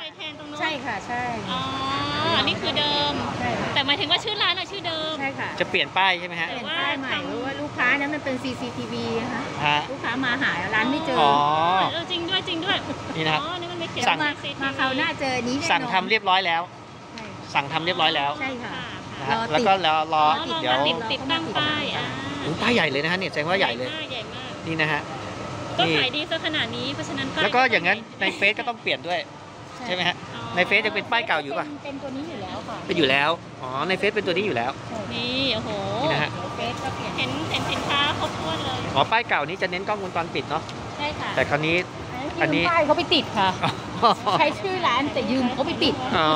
ไปแทนตรงโน้นใช่ค่ะใช่ อ๋ออันนี้คือเดิม ใช่ค่ะ แต่หมายถึงว่าชื่อร้านอะชื่อเดิม ใช่ค่ะจะเปลี่ยนป้ายใช่ไหมฮะ เปลี่ยนป้ายใหม่เพราะว่าลูกค้านั้นมันเป็น CCTV นะคะฮะ ลูกค้ามาหาร้านไม่เจออ๋อ เออจริงด้วยจริงด้วยนี่นะครับ อ๋อนี่มันไม่เขียนสั่ง มา CCTV มาคราวหน้าเจออันนี้แน่นอนสั่งทำเรียบร้อยแล้ว ใช่สั่งทำเรียบร้อยแล้วใช่ค่ะนะค่ะฮะ รอติด แล้วก็รอรออ๋อรอเดี๋ยวมาติดติดตั้งป้ายอ่าโอ้ป้ายใหญ่เลยนะฮะเนี่ยแสดงว่าใหญ่เลยมากใหญ่มาก นี่นะฮะ ก็นี่ ขายดีซะขนาดนี้เพราะฉะนั้นป้แล้วก็อย่างนั้นในเฟซก็ต้องเปลี่ยนด้วย ใช่ไหมฮะอ๋อในเฟซยังเป็นป้ายเก่าอยู่ป่ะเป็นเป็นตัวนี้อยู่แล้วค่ะเป็นอยู่แล้วอ๋อในเฟซเป็นตัวนี้อยู่แล้วนี่โอ้โหนี่นะฮะเฟซก็เปลี่ยนเห็นเห็นสินค้าครบถ้วนเลยอ๋อป้ายเก่านี้จะเน้นกล้องวงจรปิดเนาะใช่ค่ะแต่คราวนี้อันนี้ยืมป้ายเขาไปติดค่ะใช้ชื่อร้านแต่ยืมเขาไปติดอ๋อ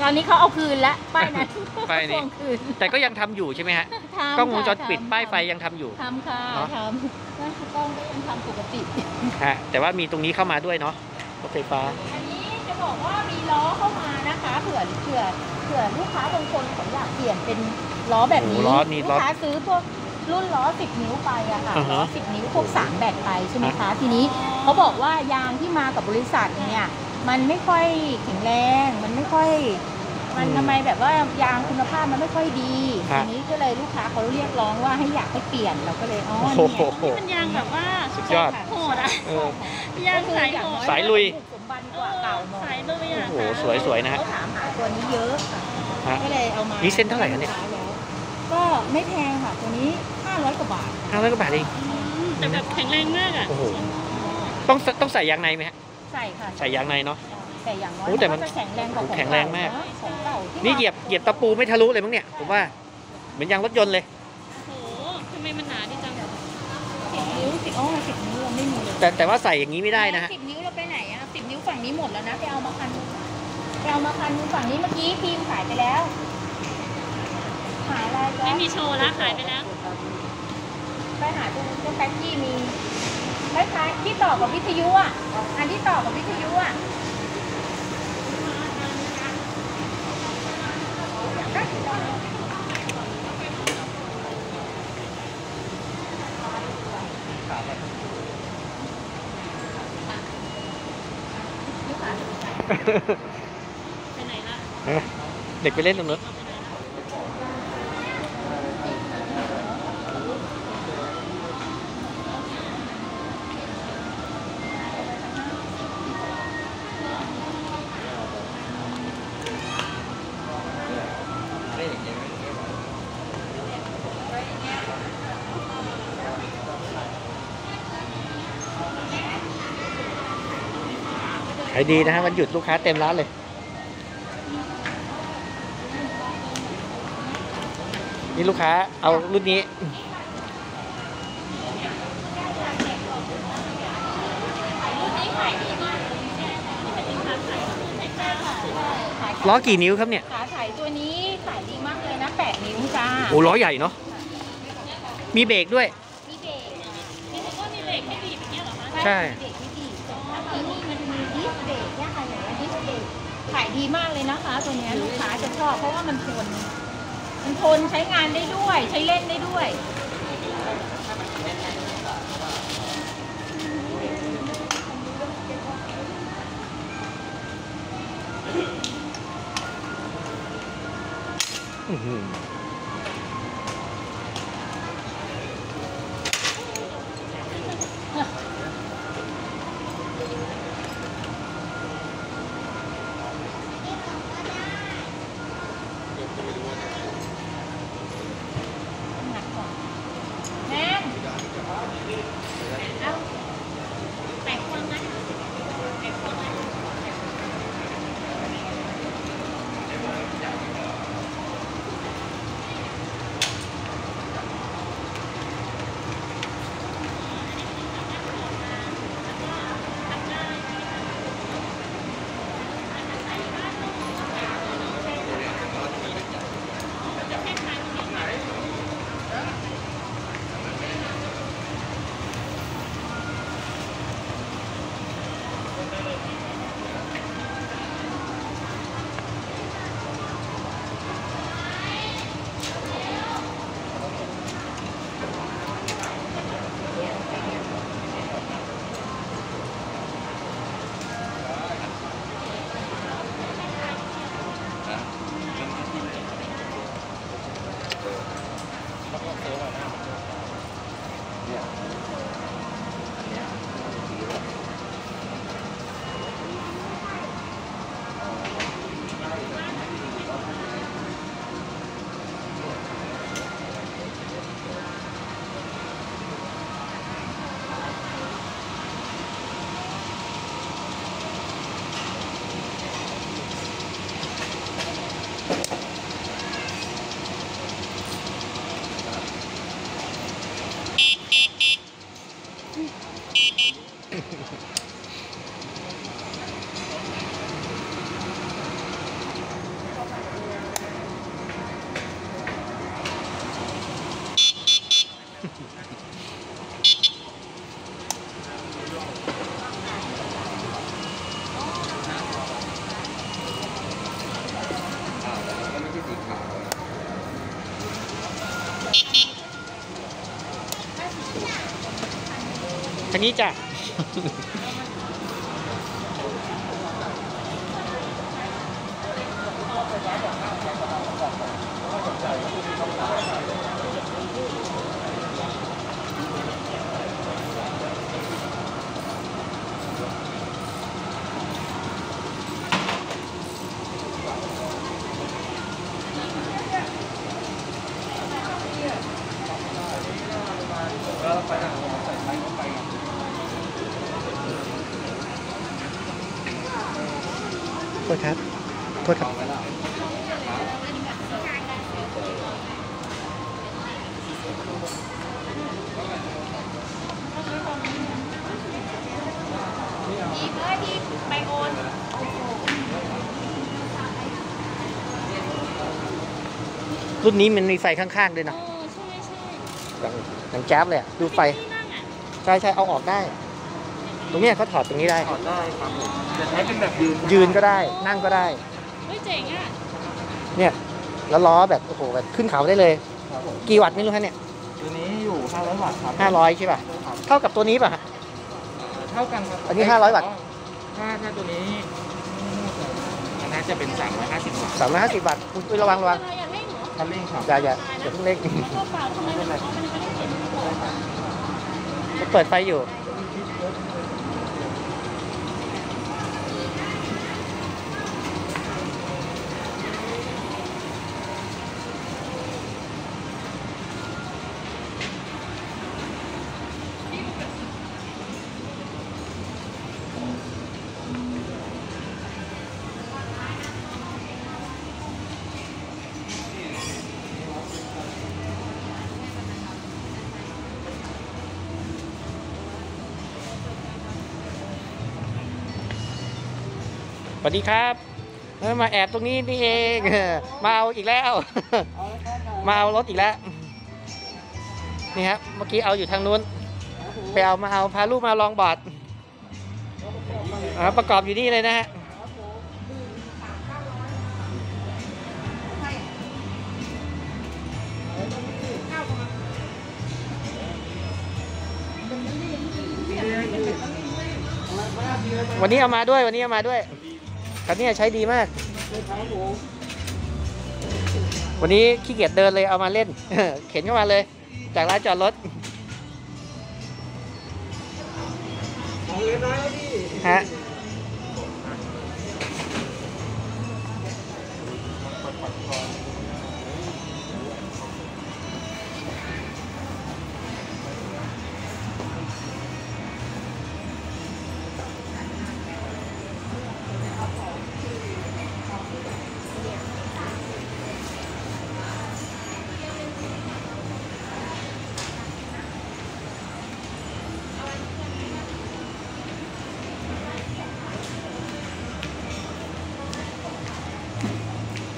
ตอนนี้เขาเอาคืนละป้ายนั้นป้ายนี้เขทวงคืนแต่ก็ยังทำอยู่ใช่ไหมฮะทำกล้องวงจรค่ะปิดทำป้ายไฟยังทำอยู่ทำค่ะเนอะทำแล้วกล้องก็ยังทำปกติฮะแต่ว่ามีตรงนี้เข้ามาด้วยเนาะ รถไฟฟ้า อันนี้จะบอกว่ามีล้อเข้ามานะคะเผื่อเผื่อเผื่อลูกค้าบางคนเขาอยากเปลี่ยนเป็นล้อแบบนี้โอ้ล้อนี่ลูล้อกค้าซื้อพวกรุ่นล้อ 10 นิ้วไปอะค่ะอ่าฮะล้อ10 นิ้วพวก3แบตไปใช่ไหมคะทีนี้เขาบอกว่ายางที่มากับบริษัทเนี่ยมันไม่ค่อยแข็งแรง มันไม่ค่อย มันทำไมแบบว่ายางคุณภาพมันไม่ค่อยดีฮะทีนี้ก็เลยลูกค้าเขาเรียกร้องว่าให้อยากให้เปลี่ยนเราก็เลยอ๋อโอ้นี่โหไงนี่มันยางแบบว่าสุดยอด โหดอะเออยางสายโหดสายลุย สมบันกว่าเก่าหน่อยสายลุยอะโอ้โหสวยๆนะฮะ เขาถามหาตัวนี้เยอะค่ะฮะก็เลยเอามานี่เส้นเท่าไหร่คะเนี่ย ก็ไม่แพงค่ะตัวนี้ 500กว่าบาทห้าร้อยกว่าบาทเอง อืมแต่แบบแข็งแรงมากอะโอ้โห ต้องต้องใส่ยางในไหมฮะ ใส่ค่ะใส่ยางในเนาะ แต่อย่างน้อยโอ้แต่มันก็จะแข็งแรงกว่าของแข็งแรงมากเก่นะของเก่าที่นี่เหยียบเหยียบตะปูไม่ทะลุเลยมั้งเนี่ยผมว่าเหมือนยางรถยนต์เลยโอ้โหทำไมมันหนาดีจังสิบนิ้วสิบอ๋อสิบนิ้วเราไม่มีเลยแต่แต่ว่าใส่อย่างนี้ไม่ได้นะฮะสิบนิ้วเราไปไหนอะสิบนิ้วฝั่งนี้หมดแล้วนะไปเอามาคันนึงไปเอามาคันนึงฝั่งนี้เมื่อกี้พีมขายไปแล้วหาอะไรจ๊ะไม่มีโชว์ละขายไปแล้ว ไปหาดูเจ้าแพ็กกี้มีคล้ายๆที่ต่อกับวิทยุอะอันที่ต่อกับวิทยุอะ ไปไหนละเด็กไปเล่นตรงนู้น ขายดีนะฮะวันหยุดลูกค้าเต็มร้านเลย นี่ลูกค้าเอารุ่นนี้ ล้อกี่นิ้วครับเนี่ยขาถ่ายตัวนี้ขายดีมากเลยนะแปดนิ้วจ้าโอ้ล้อใหญ่เนาะมีเบรกด้วย มีเบรกนี่เขาก็มีเหล็กให้บีบอย่างเงี้ยเหรอคะใช่ ดีมากเลยนะคะ ตัวเนี้ยลูกค้าจะชอบเพราะว่ามันทน มันทนใช้งานได้ด้วย ใช้เล่นได้ด้วย อือ นี้จ้ะ โทษครับโทษครับอีกเลยที่ไปโอนรุ่นนี้มันมีไฟข้างๆด้วยโอ้นะใช่ใช่อย่างอย่างแจ๊บเลยอะดูไฟ ใช่ใช่เอาออกได้ ตรงเนี้ยเขาถอดตรงนี้ได้ถอดได้ครับผมจะใช้เป็นแบบยืนยืนก็ได้นั่งก็ได้เฮ้ยเจ๋งอะเนี่ยแล้วล้อแบบโอ้โหแบบขึ้นเขาได้เลย ครับผมกี่วัตต์ไม่รู้ฮะเนี่ยตัวนี้อยู่ 500วัตต์ครับห้าร้อยใช่ป่ะครับเท่ากับตัวนี้ป่ะฮะ เท่ากันครับอันนี้500วัตต์ ถ้าถ้าตัวนี้อันน่าจะเป็น350วัตต์สามร้อยห้าสิบบาทอุ๊ยระวังระวังอะไรอยากให้หนูคันเร่งครับอย่าอย่าอย่าเพิ่งเล่นตัวเปล่าทำไมมันอ๋อมันไม่ได้เห็นตัวเปิดไฟอยู่ วัสดีครับมาแอบตรงนี้นี่เอง มาเอาอีกแล้ว มาเอารถอีกแล้ว นี่ครับเมื่อกี้เอาอยู่ทางนู้น ไปเอามาเอาพาลูกมาลองบอดอ่าประกอบอยู่นี่เลยนะฮะวันนี้เอามาด้วยวันนี้เอามาด้วย คันนี้ใช้ดีมาก วันนี้ขี้เกียจเดินเลยเอามาเล่น เข็นเข้ามาเลย จากร้านจอดรถฮะ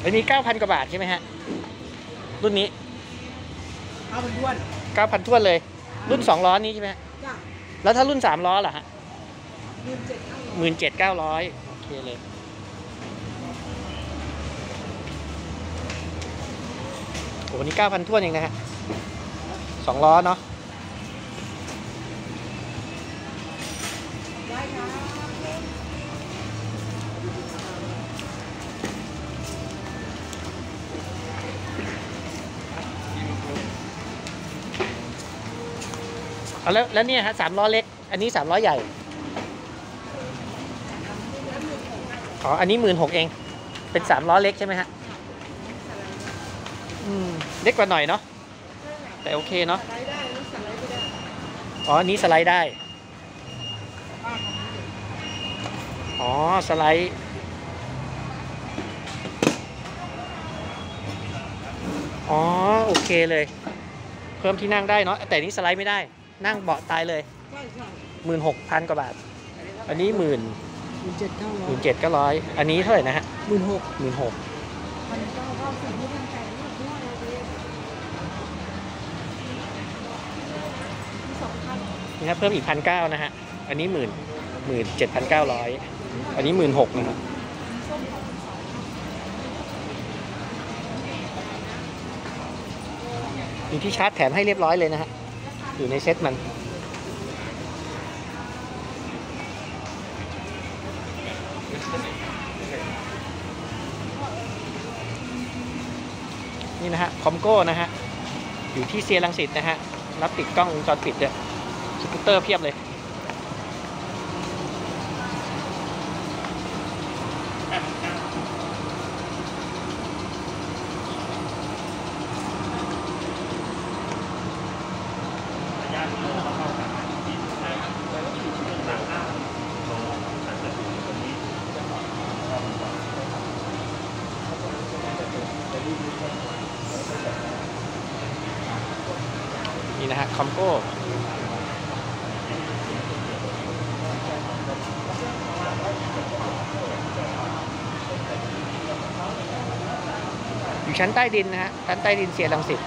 อันนี้9,000กว่าบาทใช่ไหมฮะ รุ่นนี้เอาเป็นด้วน9,000ท้วนเลย รุ่น2ล้อนี้ใช่ไหมฮะจ้ะแล้วถ้ารุ่น3ล้อล่ะฮะหมื่นเจ็ดเก้าร้อยหมื่นเจ็ดเก้าร้อยโอเคเลยโอ้โหนี่เก้าพันท้วนเองนะฮะสองล้อเนาะ เอาแล้วแล้วเนี่ยฮะสามล้อเล็ก อันนี้สามล้อใหญ่อ๋ออันนี้หมื่นหกเอง เป็นสามล้อเล็กใช่ไหมฮะอืมเล็กกว่าหน่อยเนาะแต่โอเคเนาะอ๋ออันนี้สไลด์ได้อ๋อสไลด์อ๋อโอเคเลย เพิ่มที่นั่งได้เนาะแต่นี้สไลด์ไม่ได้ นั่งเบาะตายเลยใช่ใช่หมื่นหกพันกว่าบาท อันนี้หมื่นหมื่นเจ็ดเก้าหร้อยมื่นเจ็ดก็ร้อยอันนี้เท่าไหร่นะฮะหมื่นหกหมื่นหกพันเก้าเก้าสิบไม่ทันใจด้วยด้วยเลยนี่ครับเพิ่มอีกพันเก้านะฮะอันนี้หมื่นหมื่นเจ็ดพันเก้าร้อยอันนี้หมื่นหกนะฮะมีที่ชาร์จแถมให้เรียบร้อยเลยนะฮะ อยู่ในเซตมัน นี่นะฮะ คอมโก้นะฮะ อยู่ที่เซียรังสิตนะฮะ รับติดกล้องวงจรปิดเด้อสกูตเตอร์เพียบเลย นี่นะฮะคอมโก้อยู่ชั้นใต้ดินนะฮะชั้นใต้ดินเสียรังสิต